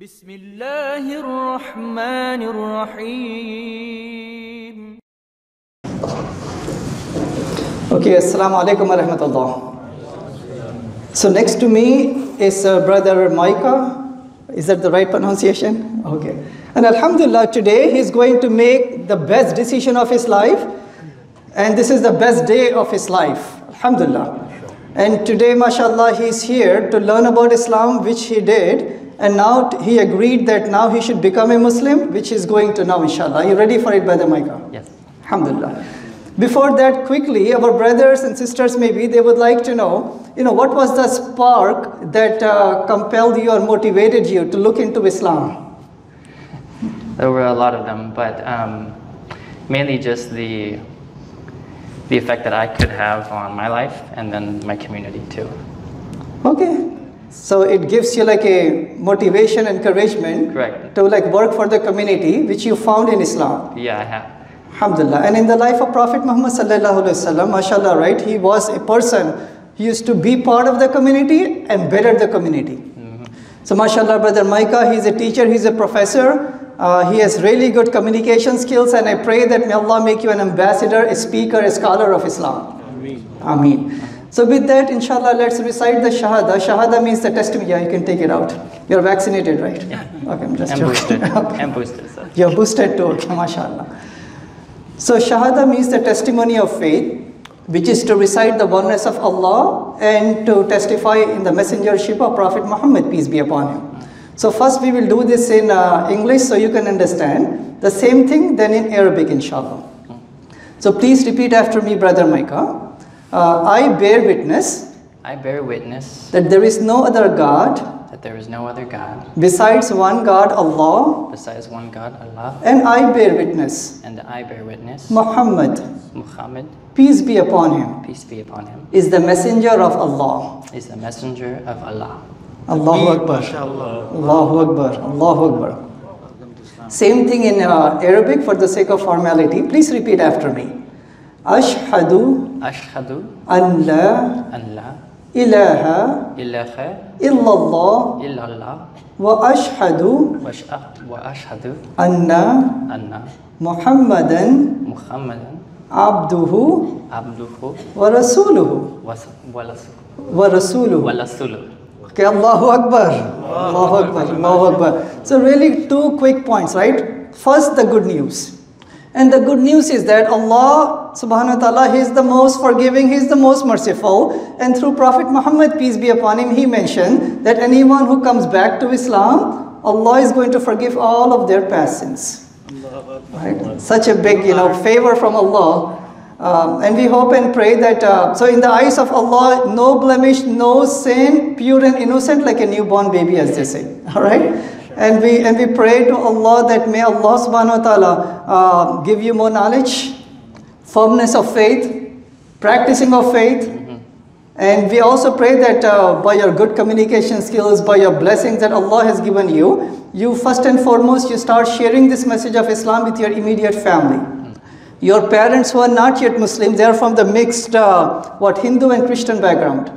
بسم الله الرحمن الرحيم Okay, Assalamu alaikum wa rahmatullah. So next to me is uh, brother Micah. Is that the right pronunciation? Okay. And Alhamdulillah, today he's going to make the best decision of his life. And this is the best day of his life. Alhamdulillah. And today, mashallah, he's here to learn about Islam, which he did. And now he agreed that now he should become a Muslim, which he's going to now, inshallah. Are you ready for it, brother Micah? Yes. Alhamdulillah. Before that, quickly, our brothers and sisters maybe they would like to know, you know, what was the spark that uh, compelled you or motivated you to look into Islam? There were a lot of them, but um, mainly just the the effect that I could have on my life and then my community too. Okay, so it gives you like a motivation, encouragement Correct. to like work for the community which you found in Islam. Yeah, I have. Alhamdulillah. And in the life of Prophet Muhammad sallallahu alaihi wasallam, mashallah, right? He was a person who used to be part of the community and better the community. Mm-hmm. So, mashallah, brother Micah, he's a teacher, he's a professor. Uh, he has really good communication skills, and I pray that may Allah make you an ambassador, a speaker, a scholar of Islam. Ameen. So, with that, inshallah, let's recite the Shahada. Shahada means the testimony. Yeah, you can take it out. You're vaccinated, right? Yeah. Okay, I'm just joking. boosted. Okay. And boosted. So. You're boosted too, okay, mashallah. So, Shahada means the testimony of faith, which is to recite the oneness of Allah and to testify in the messengership of Prophet Muhammad, peace be upon him. So, first we will do this in uh, English so you can understand. The same thing then in Arabic, inshallah. So, please repeat after me, Brother Micah. Uh, I bear witness I bear witness that there is no other God that there is no other God besides one God, Allah, besides one God, Allah, and I bear witness, and I bear witness Muhammad, Muhammad, peace be upon him. peace be upon him, is the messenger of Allah. is the messenger of Allah. Allahu Akbar. Allahu Akbar. Allahu Akbar. Same thing in uh, Arabic for the sake of formality. Please repeat after me. Ashhadu Ashhadu an la an la ilaha ilaha illallah illallah wa ashhadu wa ashha- wa ashhadu anna anna Muhammadan Muhammadan abduhu abduhu wa rasuluhu wa las- wa rasuluhu. Okay, Allahu Akbar. Allahu Akbar. Allahu Akbar. So, really, two quick points, right? First, the good news. And the good news is that Allah subhanahu wa ta'ala, He is the most forgiving, He is the most merciful. And through Prophet Muhammad, peace be upon him, He mentioned that anyone who comes back to Islam, Allah is going to forgive all of their past sins. Right? Such a big, you know, favor from Allah. Um, and we hope and pray that, uh, so in the eyes of Allah, no blemish, no sin, pure and innocent like a newborn baby, as they say. All right? And we, and we pray to Allah that may Allah subhanahu wa ta'ala uh, give you more knowledge, firmness of faith, practicing of faith. And we also pray that uh, by your good communication skills, by your blessings that Allah has given you, you first and foremost, you start sharing this message of Islam with your immediate family. Your parents who are not yet Muslim, they are from the mixed, uh, what, Hindu and Christian background.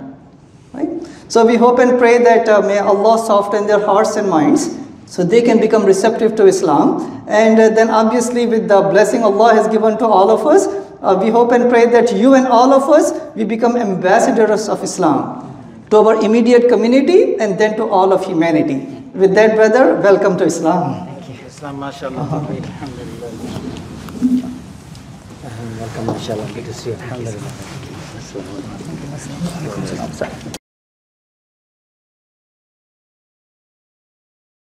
Right? So we hope and pray that uh, may Allah soften their hearts and minds so they can become receptive to Islam. And uh, then obviously with the blessing Allah has given to all of us, uh, we hope and pray that you and all of us, we become ambassadors of Islam to our immediate community and then to all of humanity. With that, brother, welcome to Islam. Thank you. Islam, mashallah. Alhamdulillah. Welcome, mashallah. Good to see you. Alhamdulillah.